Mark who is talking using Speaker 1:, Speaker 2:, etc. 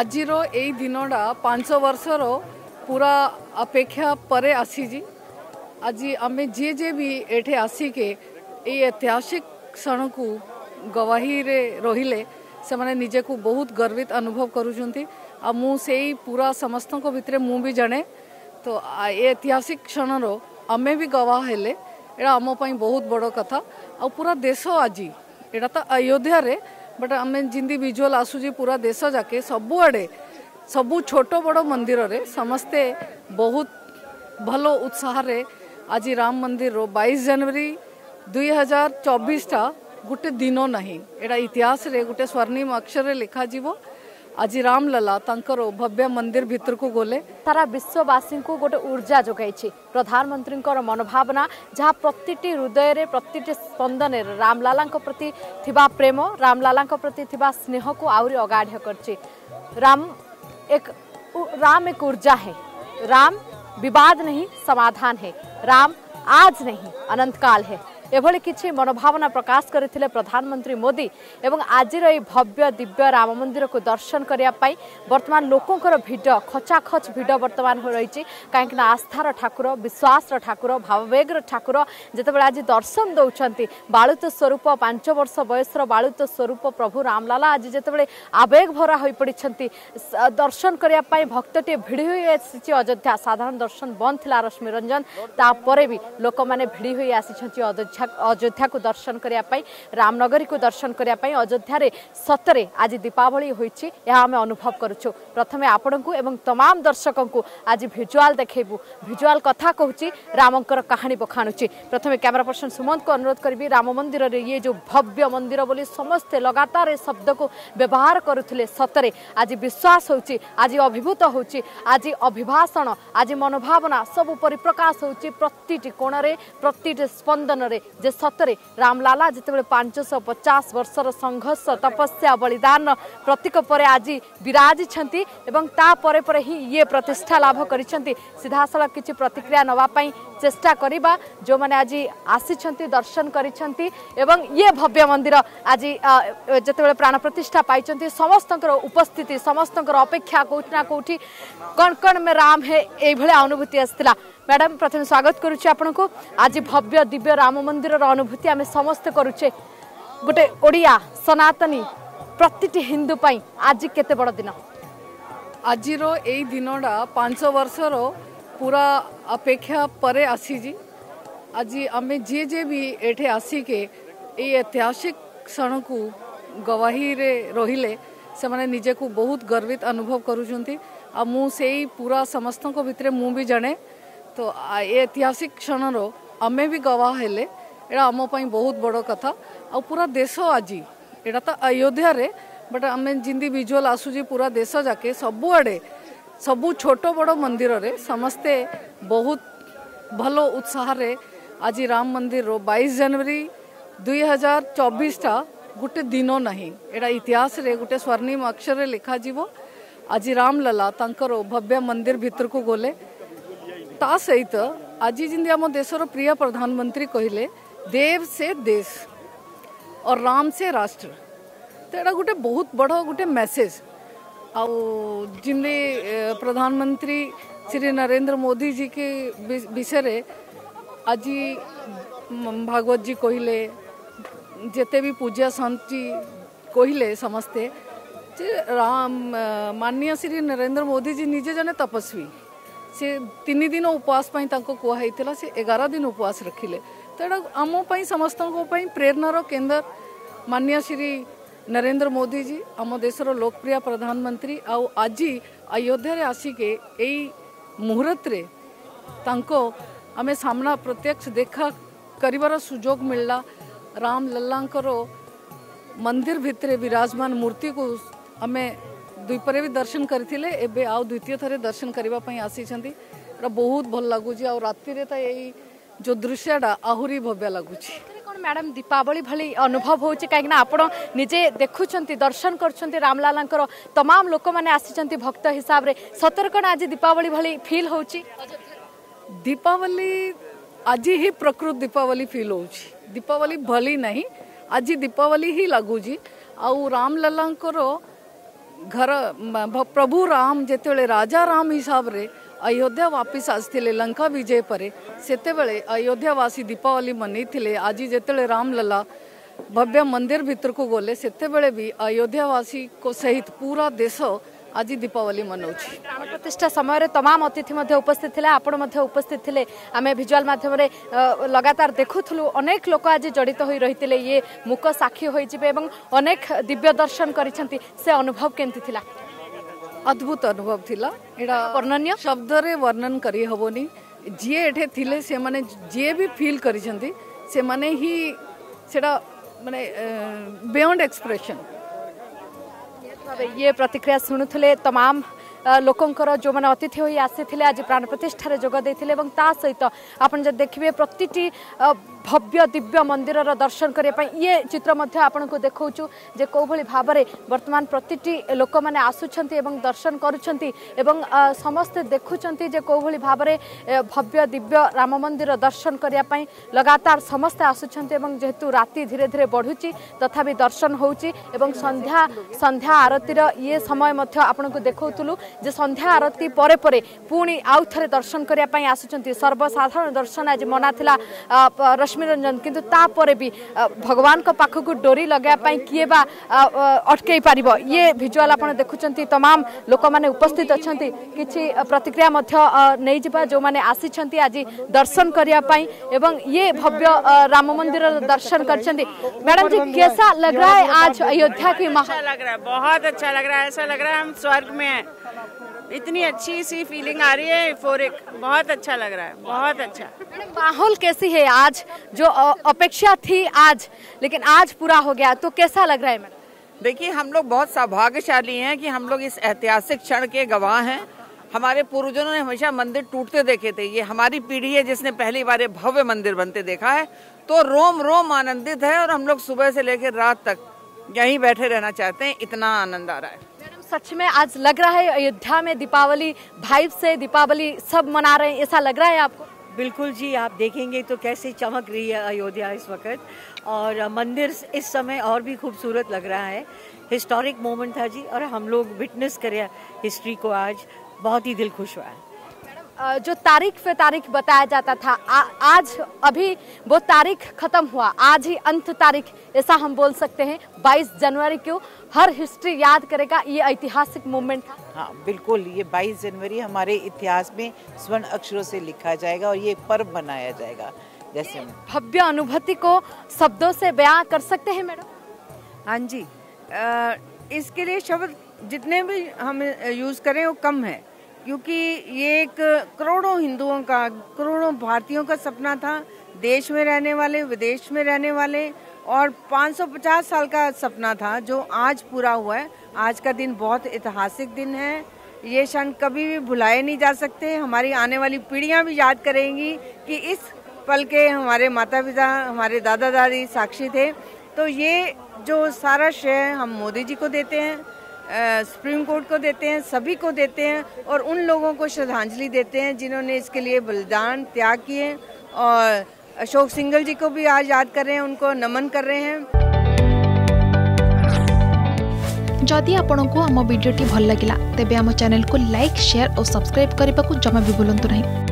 Speaker 1: ଆଜିର ଏଇ ଦିନଟା ପାଞ୍ଚ ବର୍ଷର ପୁରା ଅପେକ୍ଷା ପରେ ଆସିଛି ଆଜି ଆମେ ଯିଏ ଯିଏ ବି ଏଠି ଆସିକି ଏଇ ଐତିହାସିକ କ୍ଷଣକୁ ଗବାହିରେ ରହିଲେ ସେମାନେ ନିଜକୁ ବହୁତ ଗର୍ବିତ ଅନୁଭବ କରୁଛନ୍ତି ଆଉ ମୁଁ ସେଇ ପୁରା ସମସ୍ତଙ୍କ ଭିତରେ ମୁଁ ବି ଜାଣେ ତ ଏ ଐତିହାସିକ କ୍ଷଣର ଆମେ ବି ଗବାହ ହେଲେ ଏଇଟା ଆମ ପାଇଁ ବହୁତ ବଡ଼ କଥା ଆଉ ପୁରା ଦେଶ ଆଜି ଏଇଟା ତ ଅଯୋଧ୍ୟାରେ बट आम जिंदी भिजुआल आसूची पूरा देश जाके सबुआड़े सब छोट बड़ मंदिर रे समस्ते बहुत भल उत्साह आज राम मंदिर रो 22 जनवरी दुई हजार चबिशा गोटे दिन ना यहाँ इतिहास रे गोटे स्वर्णिम अक्षर लिखा लिखाजी ଆଜି ରାମଲାଲା ତାଙ୍କର ଭବ୍ୟ ମନ୍ଦିର ଭିତରକୁ ଗଲେ
Speaker 2: ସାରା ବିଶ୍ୱବାସୀଙ୍କୁ ଗୋଟେ ଉର୍ଜା ଯୋଗାଇଛି ପ୍ରଧାନମନ୍ତ୍ରୀଙ୍କର ମନୋଭାବନା ଯାହା ପ୍ରତିଟି ହୃଦୟରେ ପ୍ରତିଟି ସ୍ପନ୍ଦନରେ ରାମଲାଲାଙ୍କ ପ୍ରତି ଥିବା ପ୍ରେମ ରାମଲାଲାଙ୍କ ପ୍ରତି ଥିବା ସ୍ନେହକୁ ଆହୁରି ଅଗାଢ଼୍ୟ କରିଛି ରାମ ଏକ ରାମ ଏକ ଉର୍ଜା ହେ ରାମ विवाद नहीं समाधान है राम आज नहीं अनंत काल है এভাবে কিছু মনোভাবনা প্রকাশ করে প্রধানমন্ত্রী মোদি এবং আজির এই ভব্য দিব্য রাম মন্দির দর্শন করা বর্তমান লোকর ভিড় খচাখচ ভিড় বর্তমান রয়েছে কিনা আস্থার ঠাকুর বিশ্বাসর ঠাকুর ভাববেগর ঠাকুর যেতবে আজ দর্শন দৌঁচান বাড়ুত স্বরূপ পাঁচ বর্ষ বয়সর বাড়ুত স্বরূপ প্রভু রামলালা আজ যেতবে আবেগ ভরা হয়ে পড়ছেন দর্শন করা ভক্তটি ভিড় হয়ে আসছে অযোধ্যা সাধারণ দর্শন বন্ধ লা রশ্মিরঞ্জন তাপরে বি লোক মানে ভিড় হয়ে আসছেন অযোধ্যা ଅଯୋଧ୍ୟାକୁ ଦର୍ଶନ କରିବା ପାଇଁ ରାମନଗରୀକୁ ଦର୍ଶନ କରିବା ପାଇଁ ଅଯୋଧ୍ୟାରେ ସତରେ ଆଜି ଦୀପାବଳି ହୋଇଛି ଏହା ଆମେ ଅନୁଭବ କରୁଛୁ ପ୍ରଥମେ ଆପଣଙ୍କୁ ଏବଂ ତମାମ ଦର୍ଶକଙ୍କୁ ଆଜି ଭିଜୁଆଲ୍ ଦେଖାଇବୁ ଭିଜୁଆଲ୍ କଥା କହୁଛି ରାମଙ୍କର କାହାଣୀ ବଖାଣୁଛି ପ୍ରଥମେ କ୍ୟାମେରା ପର୍ସନ୍ ସୁମନ୍ତଙ୍କୁ ଅନୁରୋଧ କରିବି ରାମ ମନ୍ଦିରରେ ଇଏ ଯେଉଁ ଭବ୍ୟ ମନ୍ଦିର ବୋଲି ସମସ୍ତେ ଲଗାତାର ଏ ଶବ୍ଦକୁ ବ୍ୟବହାର କରୁଥିଲେ ସତରେ ଆଜି ବିଶ୍ୱାସ ହେଉଛି ଆଜି ଅଭିଭୂତ ହେଉଛି ଆଜି ଅଭିଭାଷଣ ଆଜି ମନୋଭାବନା ସବୁ ପରିପ୍ରକାଶ ହେଉଛି ପ୍ରତିଟି କୋଣରେ ପ୍ରତିଟି ସ୍ପନ୍ଦନରେ ଯେ ସତରେ ରାମଲାଲା ଯେତେବେଳେ ପାଞ୍ଚଶହ ପଚାଶ ବର୍ଷର ସଂଘର୍ଷ ତପସ୍ୟା ବଳିଦାନ ପ୍ରତୀକ ପରେ ଆଜି ବିରାଜିଛନ୍ତି ଏବଂ ତା ପରେ ପରେ ହିଁ ଇଏ ପ୍ରତିଷ୍ଠା ଲାଭ କରିଛନ୍ତି ସିଧାସଳଖ କିଛି ପ୍ରତିକ୍ରିୟା ନେବା ପାଇଁ ଚେଷ୍ଟା କରିବା ଯେଉଁମାନେ ଆଜି ଆସିଛନ୍ତି ଦର୍ଶନ କରିଛନ୍ତି ଏବଂ ଇଏ ଭବ୍ୟ ମନ୍ଦିର ଆଜି ଯେତେବେଳେ ପ୍ରାଣ ପ୍ରତିଷ୍ଠା ପାଇଛନ୍ତି ସମସ୍ତଙ୍କର ଉପସ୍ଥିତି ସମସ୍ତଙ୍କର ଅପେକ୍ଷା କେଉଁଠି ନା କେଉଁଠି କ'ଣ କ'ଣ ମେ ରାମ ହେ ଏଇଭଳିଆ ଅନୁଭୂତି ଆସିଥିଲା ম্যাডাম প্রথমে স্বাগত করুছি আপনার আজ ভব্য দিব্য রাম মন্দিরর অনুভূতি আমি সমস্ত করুছে গোটে ওড়িয়া সনাতনী প্রতিটি হিন্দু পাই আজ কেতে বড় দিন
Speaker 1: আজির এই দিনটা পাঁচ বর্ষর পুরা অপেক্ষা পরে আসিছি আজ আমি যে যে বি এঠে আসিকে এই ঐতিহাসিক କ୍ଷଣକୁ ଗବାହିରେ ରହିଲେ ସେମାନେ ନିଜକୁ ବହୁତ ଗର୍ବିତ ଅନୁଭବ କରୁଛନ୍ତି ଆଉ ମୁଁ ସେଇ ପୁରା ସମସ୍ତଙ୍କ ଭିତରେ ମୁଁ ବି ଜଣେ तो ये ऐतिहासिक क्षण रमें भी गवाह हेले यहाँ बहुत बड़ कथा आरा देश आज यहाँ तो अयोध्या बट आम जिंदी भिजुआल आसूँ पूरा देश जाके सबुआड़े सब छोट बड़ मंदिर समस्ते बहुत भल उत्साह आज राम मंदिर रो 22 जनवरी हजार चौबीसटा गोटे दिन नहीं एडा इतिहास रे गुटे स्वर्णिम अक्षर लिखा जीवो आज रामलला भव्य मंदिर भितर को गोले सहित आज ଆଜି आम देश प्रिय प्रधानमंत्री कहले देव से देश और राम से राष्ट्र तो यहाँ गोटे बहुत बड़ गोटे मेसेज आउ प्रधानमंत्री श्री नरेंद्र मोदी जी के विषय आज भागवत जी कहले जिते भी पूजा सन्त जी कहले समस्ते राम माननीय श्री नरेंद्र मोदी जी निजे जने तपस्वी से तीन दिन उपवास कई से एगार दिन उपवास रखिले तो आमपाई समस्त प्रेरणार केन्द्र मान्य श्री नरेंद्र मोदी जी आम देशर लोकप्रिय प्रधानमंत्री आज अयोध्या आसिक यही मुहूर्त आम सामना प्रत्यक्ष देखा कर सुजोग मिलला राम मंदिर भितर विराजमान मूर्ति को आम द्वीपर भी दर्शन करते एवं आउ द्वितीय थर दर्शन करने आसी बहुत भल लगुच राति जो दृश्यटा
Speaker 2: आहरी भव्य लगुच मैडम दीपावली भली अनुभव होगी आप निजे देखुंत दर्शन करमलाला तमाम लोक मैंने आसी भक्त हिसाब से सतर्क आज दीपावली भली फिल हो
Speaker 1: दीपावली आज ही प्रकृत दीपावली फिल हो दीपावली भली ना आज दीपावली ही लगुच आउ रामलाला घर प्रभु राम ଯେତେବେଳେ ରାଜା ରାମ ହିସାବରେ ଅଯୋଧ୍ୟା वापस ଆସିଥିଲେ ଲଙ୍କା ବିଜୟ ପରେ ସେତେବେଳେ ଅଯୋଧ୍ୟାବାସୀ ଦୀପାବଳି ମନେଇଥିଲେ ଆଜି ଯେତେବେଳେ ରାମଲଲା ଭବ୍ୟ ମନ୍ଦିର ଭିତରକୁ ଗଲେ ସେତେବେଳେ ବି ଅଯୋଧ୍ୟାବାସୀଙ୍କ ସହିତ ପୁରା ଦେଶ ଆଜି ଦୀପାବଳି ମନାଉଛି
Speaker 2: ପ୍ରାଣ ପ୍ରତିଷ୍ଠା ସମୟରେ ତମାମ ଅତିଥି ମଧ୍ୟ ଉପସ୍ଥିତ ଥିଲେ ଆପଣ ମଧ୍ୟ ଉପସ୍ଥିତ ଥିଲେ ଆମେ ଭିଜୁଆଲ ମାଧ୍ୟମରେ ଲଗାତାର ଦେଖୁଥିଲୁ ଅନେକ ଲୋକ ଆଜି ଜଡ଼ିତ ହୋଇ ରହିଥିଲେ ଇଏ ମୁକ ସାକ୍ଷୀ ହୋଇଯିବେ ଏବଂ ଅନେକ ଦିବ୍ୟ ଦର୍ଶନ କରିଛନ୍ତି ସେ ଅନୁଭବ କେମିତି ଥିଲା
Speaker 1: ଅଦ୍ଭୁତ ଅନୁଭବ ଥିଲା ଏଇଟା
Speaker 2: ବର୍ଣ୍ଣନୀୟ
Speaker 1: ଶବ୍ଦରେ ବର୍ଣ୍ଣନ କରିହେବନି ଯିଏ ଏଠି ଥିଲେ ସେମାନେ ଯିଏ ବି ଫିଲ୍ କରିଛନ୍ତି ସେମାନେ ହିଁ ସେଇଟା ମାନେ ବିୟଣ୍ଡ ଏକ୍ସପ୍ରେସନ୍
Speaker 2: ये प्रतिक्रिया शुणुले तमाम ଲୋକଙ୍କର ଯେଉଁମାନେ ଅତିଥି ହୋଇ ଆସିଥିଲେ ଆଜି ପ୍ରାଣ ପ୍ରତିଷ୍ଠାରେ ଯୋଗ ଦେଇଥିଲେ ଏବଂ ତା ସହିତ ଆପଣ ଯଦି ଦେଖିବେ ପ୍ରତିଟି ভব্য দিব্য মন্দির দর্শন করা ইয়ে চিত্র আপনার দেখছু যে কোভাবে ভাবে বর্তমান প্রতিটি লোক মানে আসুচার এবং দর্শন করছেন এবং সমস্তে দেখুম যে কোভাবে ভাবে ভব্য দিব্য রাম মন্দির দর্শন করা লগাতার সমস্তে আসুচার এবং যেহেতু রাতে ধীরে ধীরে বড়ুচি তথাপি দর্শন হচ্ছে এবং সন্ধ্যা সন্ধ্যা আরতির ইয়ে সময় আপনার দেখুলু যে সন্ধ্যা আরতি পরে পরে পুঁ আউ থরে দর্শন করা আসুচার সর্বসাধারণ দর্শন আজ মনা লা রশ্মি लक्ष्मी रंजन किंतु तापर भी भगवान को पाख को डोरी लगाया किए बा अटकई पार ये भिजुआल आप देखुं तमाम लोक मैंने उपस्थित अच्छा किसी प्रतिक्रिया नहीं जा जो मैंने आसी आज दर्शन करने ये भव्य राम मंदिर दर्शन कर मैडम जी कैसा लग रहा है आज अयोध्या की
Speaker 3: माहौल लग रहा है बहुत अच्छा लग रहा है ऐसा लग रहा है हम स्वर्ग में हैं इतनी अच्छी सी फीलिंग आ रही है फोरिक बहुत अच्छा लग रहा है बहुत अच्छा
Speaker 2: माहौल कैसी है आज जो अपेक्षा थी आज लेकिन आज पूरा हो गया तो कैसा लग रहा है मैडम
Speaker 3: देखिए हम लोग बहुत सौभाग्यशाली हैं कि हम लोग इस ऐतिहासिक क्षण के गवाह हैं हमारे पूर्वजों ने हमेशा मंदिर टूटते देखे थे ये हमारी पीढ़ी है जिसने पहली बार भव्य मंदिर बनते देखा है तो रोम रोम आनंदित है और हम लोग सुबह से लेकर रात तक यहीं बैठे रहना चाहते हैं इतना आनंद आ रहा है
Speaker 2: सच में आज लग रहा है अयोध्या में दीपावली भाई से दीपावली सब मना रहे हैं ऐसा लग रहा है आपको
Speaker 4: बिल्कुल जी आप देखेंगे तो कैसे चमक रही है अयोध्या इस वक्त और मंदिर इस समय और भी खूबसूरत लग रहा है हिस्टोरिक मोमेंट था जी और हम लोग विटनेस करें हिस्ट्री को आज बहुत ही दिल खुश हुआ है
Speaker 2: जो तारीख पे तारीख बताया जाता था आ, आज अभी वो तारीख ख़त्म हुआ आज ही अंत तारीख ऐसा हम बोल सकते हैं 22 जनवरी को हर हिस्ट्री याद करेगा ये ऐतिहासिक मोमेंट था
Speaker 5: हाँ बिल्कुल ये 22 जनवरी हमारे इतिहास में स्वर्ण अक्षरों से लिखा जाएगा और ये पर्व मनाया जाएगा जैसे
Speaker 2: भव्य अनुभूति को शब्दों से बयां कर सकते हैं मैडम
Speaker 6: हाँ जी आ, इसके लिए शब्द जितने भी हम यूज़ करें वो कम है क्योंकि ये एक करोड़ों हिंदुओं का करोड़ों भारतीयों का सपना था देश में रहने वाले विदेश में रहने वाले और 550 साल का सपना था जो आज पूरा हुआ है आज का दिन बहुत ऐतिहासिक दिन है ये क्षण कभी भी भुलाए नहीं जा सकते हमारी आने वाली पीढ़ियां भी याद करेंगी कि इस पल के हमारे माता पिता हमारे दादा दादी साक्षी थे तो ये जो सारा श्रेय हम मोदी जी को देते हैं सुप्रीम कोर्ट को देते हैं सभी को देते हैं और उन लोगों को श्रद्धांजलि देते हैं जिन्होंने इसके लिए बलिदान त्याग किए और अशोक सिंगल जी को भी आज याद कर रहे हैं उनको नमन कर रहे हैं
Speaker 7: जदि आपण को आम भिडी भल लगा तेब आम को लाइक शेयर और सब्सक्राइब करने को जमा भी भूलु ना